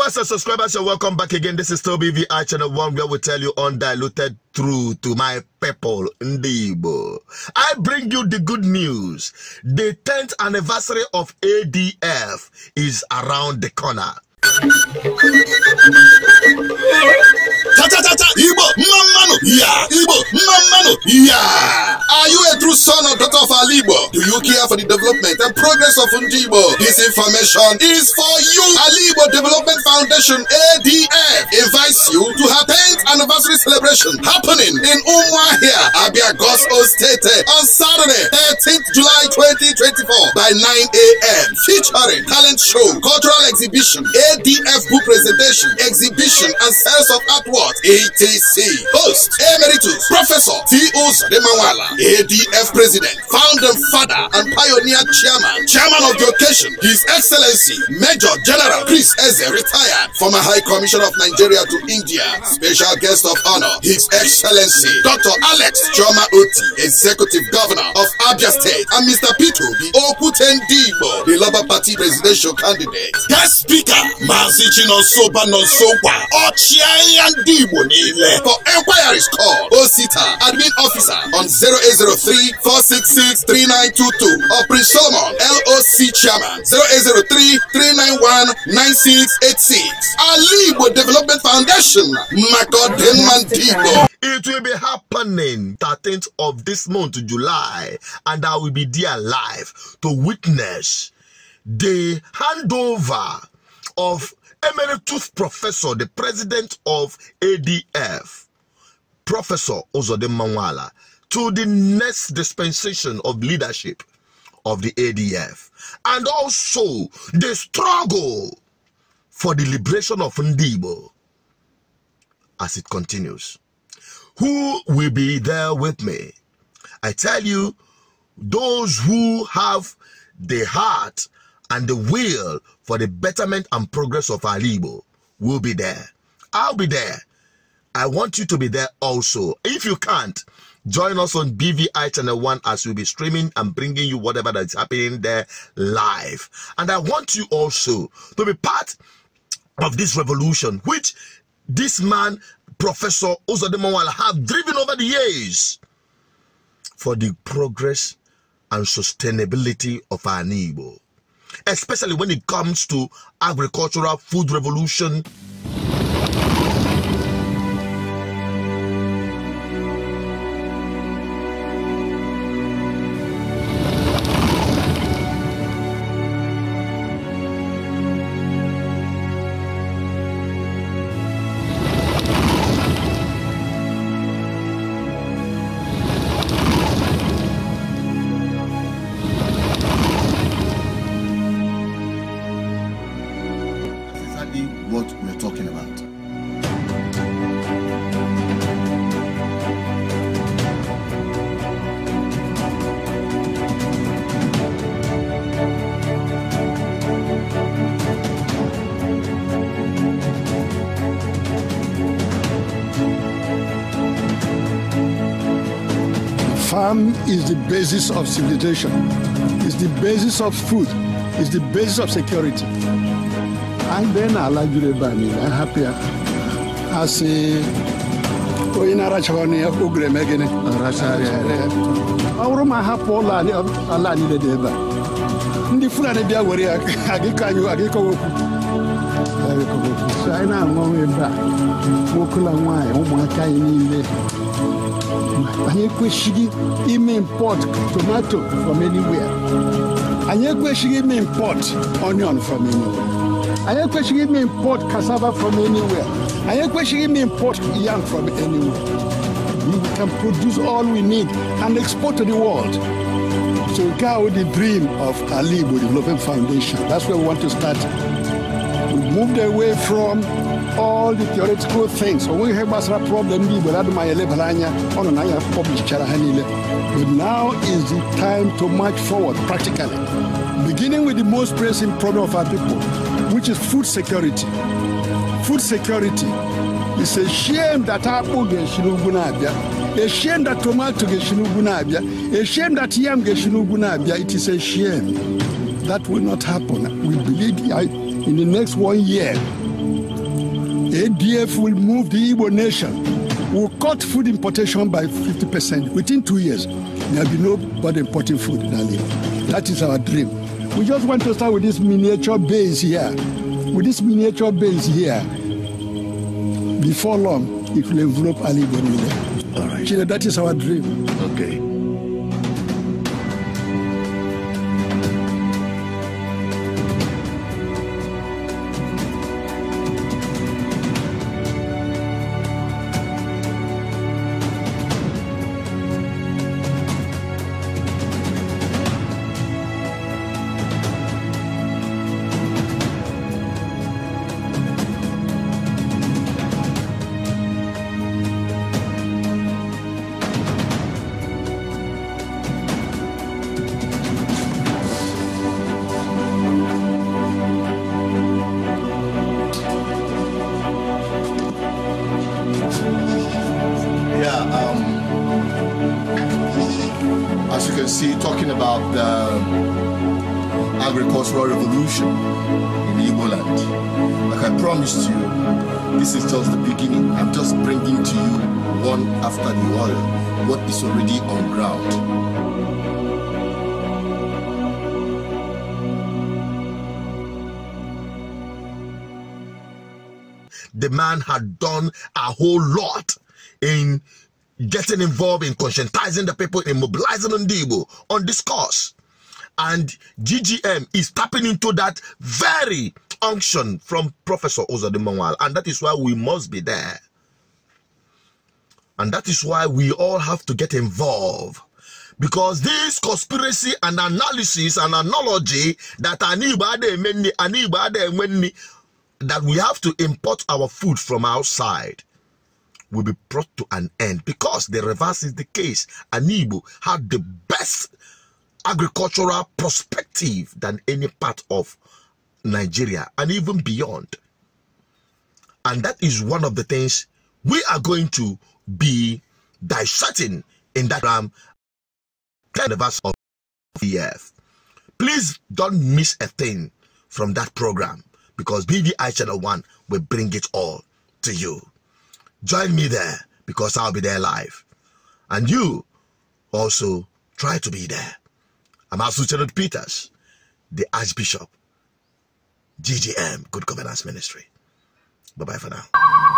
Viewers and subscribers, you're welcome back again. This is still BVI Channel 1 where we tell you undiluted truth to my people, Ndigbo. I bring you the good news. The 10th anniversary of ADF is around the corner. Cha-cha-cha-cha! Igbo mma mmanụ ya Igbo mma mmanụ ya Are you a true son or daughter of Ali Igbo? Do you care for the development and progress of Ndi Igbo? This information is for you. Ali Igbo Development Foundation ADF invites you to her 10th anniversary celebration happening in Umuahia, Abia Gospel State on Saturday, 13th July 2024 by 9 a.m. featuring talent show, cultural exhibition, ADF book presentation, exhibition and sales of artwork, etc. Host Emeritus Professor T.O. Demawala, ADF President, founder, father, and pioneer chairman, chairman of the occasion, His Excellency Major General Chris Eze, retired, former High Commissioner of Nigeria to India, special guest of honor, His Excellency Dr. Alex Choma Oti, Executive Governor of Abia State, and Mr. Pito B. Okutendibo, the Labour Party presidential candidate. Guest speaker, Mazi Chinosoba Nosokwa, Ochiaya Ndibo Nile. For enquiries, call Osita, admin officer on 0803 466 3922 or Prince Solomon, LOC chairman 0803 391 9686. Alibo Development Foundation, Makodin Mandibo. It will be happening 13th of this month, July, and I will be there live to witness the handover of Emeritus Professor, the President of ADF, Professor Uzodinma Nwala, to the next dispensation of leadership of the ADF, and also the struggle for the liberation of Ndigbo as it continues. Who will be there with me? I tell you, those who have the heart and the will for the betterment and progress of our Alibo will be there. I'll be there. I want you to be there also. If you can't, join us on BVI Channel 1 as we'll be streaming and bringing you whatever that's happening there live. And I want you also to be part of this revolution, which this man, Professor Uzodinma Nwala, have driven over the years for the progress and sustainability of our Igbo, especially when it comes to agricultural food revolution. Farm is the basis of civilization, is the basis of food, is the basis of security. And then ala juru ebe a niile ahapụ ya a sị onye na-arachaghị ọnụ ya ogere eme gịnị ọ bụrụ ma hapụ ụlọ ala niile dị ebe a ndị fulani bịa were ya agịkọ anyị agịkọwa So anyị na-aṅụ ọnwụ ebe a nwoke na nwaanyị ụmụaka anyị niile anyị ime import tomato from anywhere. Anyị ekwesịghị ime import onion from anywhere. Anyị ekwesịghị ime import cassava from anywhere. Anyị ekwesịghị ime import yam from anywhere. We can produce all we need and export to the world. So nke a wụ the dream of Ali Igbo Development Foundation that's where we want to start moved away from all the theoretical things. O nweghị ihe gbasara problem ndị Igbo na-adị m anya elebara anya ọ na but now is the time to march forward practically. Beginning with the most pressing problem of our people which is food security. Food security It's a shame that akpụ ga-esi a shame that tomato ga-esi n'ugwu a shame that yam ga-esi it is a shame that will not happen. We believe I- in the next one year ADF will move the Igbo nation. We'll cut food importation by 50% within two years. There'll be nobody importing food in Ali. That is our dream. We just want to start with this miniature base here. With this miniature base here, before long, it will envelop Ali Bonile. All right. Chile, that is our dream. Okay. The agricultural revolution in Igbo land. Like I promised you, this is just the beginning. I'm just bringing to you one after the other what is already on ground. the man had done a whole lot in getting involved in conscientizing the people, in mobilizing Ndigbo on this cause. And GGM is tapping into that very unction from Professor Uzodinma Nwala. And that is why we must be there. And that is why we all have to get involved. Because this conspiracy and analysis and analogy that that we have to import our food from outside will be brought to an end because the reverse is the case. Anibo had the best agricultural perspective than any part of Nigeria and even beyond. And that is one of the things we are going to be dissecting in that the verse of the earth. Please don't miss a thing from that program because BVI Channel 1 will bring it all to you. Join me there because I'll be there live. And you also try to be there. I'm also Lieutenant Peters, the Archbishop, GGM, Good Governance Ministry. Bye bye for now.